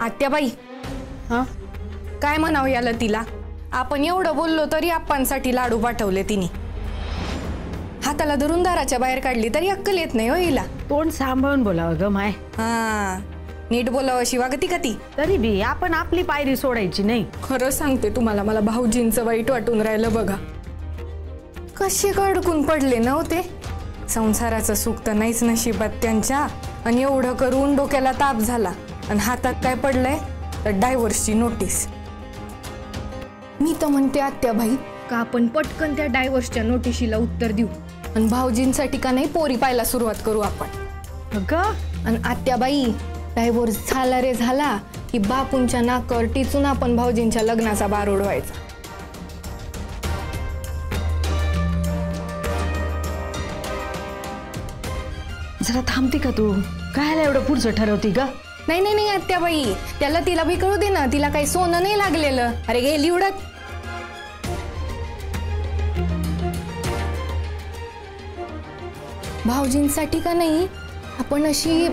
आत्याबाई. हा? काय म्हणावं याला तिला? आपण एवढं बोललो तरी आप्पांसाठी लाडू पाठवले तिने. हाताला धरून दाराच्या बाहेर काढली तरी अक्कल येत नाही हो हिला. तोंड सांभाळून बोलावं ग माय. हा. नीट बोलावं शिवा गती का ती? तरी बी आपण आपली पायरी सोडायची नाही. खरं सांगते तुम्हाला मला भाऊजींचं वाईट वाटून राहिलं बघा. कसे अडकून पडले ना हो संसाराचं सुख तर नाहीच नशिबात त्यांच्या. आणि एवढं करून डोक्याला ताप झाला. आणि हातात काय पडलंय? तर डायव्हर्सची नोटीस मी तर म्हणते आत्याबाई का आपण पटकन त्या डायव्हर्सच्या नोटिशीला उत्तर देऊ? आणि भाऊजींसाठी का नाही पोरी पाहायला सुरुवात करू आपण? ग आणि आत्याबाई डायव्होर्स झाला रे झाला की बापूंच्या नाकावर टिचून आपण भाऊजींच्या लग्नाचा बार उडवायचा जरा थांबते का तू? कायला एवढं पुढचं ठरवती ग? नाही नाही नाही आत्याबाई. त्याला तिला बी कळू दे ना. तिला काही सोनं नाही लागलेलं. अरे गेली उडत भाऊजींसाठी का नाही? आपण अशी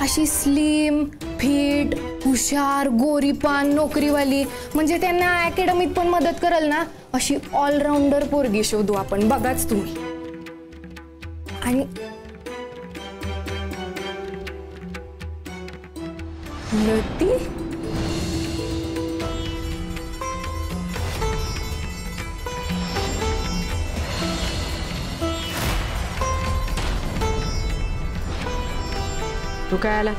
अशी स्लिम फिट हुशार गोरीपान नोकरीवाली म्हणजे त्यांना अकॅडमीत पण मदत करल ना? अशी ऑलराऊंडर पोरगी शोधू आपण. बघाच तुम्ही. आणि लती तू काय आला?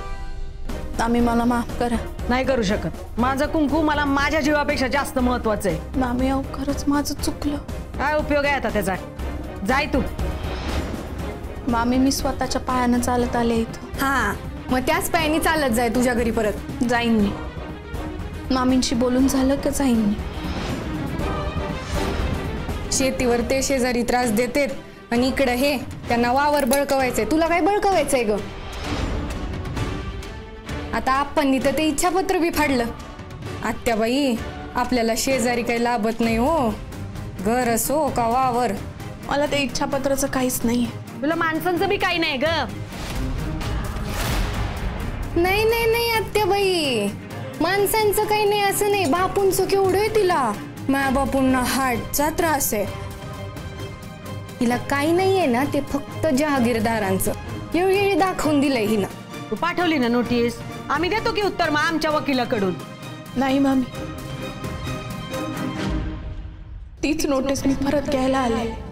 मामी मला माफ करा. नाही करू शकत. माझं कुंकू मला माझ्या जीवापेक्षा जास्त महत्वाचं आहे. मामी अहो खरंच माझं चुकलं. काय उपयोग आहे आता त्याचा? जाय तू. मामी मी स्वतःच्या पायानं चालत आले इथं. हा. मग त्याच पायाने चालत जाय तुझ्या घरी परत. जाईन मी. मामींशी बोलून झालं का जाईन मी. शेतीवर ते शेजारी त्रास देतेत आणि इकडं हे त्यांना वावर बळकवायचंय. तुला काय बळकवायचंय ग? आता आपणनी तर ते इच्छापत्र बी फाडलं. आत्याबाई आपल्याला शेजारी काही लाभत नाही हो. घर असो का वावर. मला ते इच्छापत्राचं काहीच नाही तुला माणसांचं बी काही नाही ग. नाही नाही नाही आत्याबाई. माणसांचं काही नाही असं नाही. बापूंचं केवढं आहे तिला. माया बापूंना हार्टचा त्रास आहे. हिला काही नाहीये ना ते फक्त जहागीरदारांचं. येळी दाखवून दिलंय हिनं. तू पाठवली ना नोटीस आम्ही देतो की उत्तर मग आमच्या वकिलाकडून. नाही मामी. तीच नोटीस मी परत घ्यायला आले.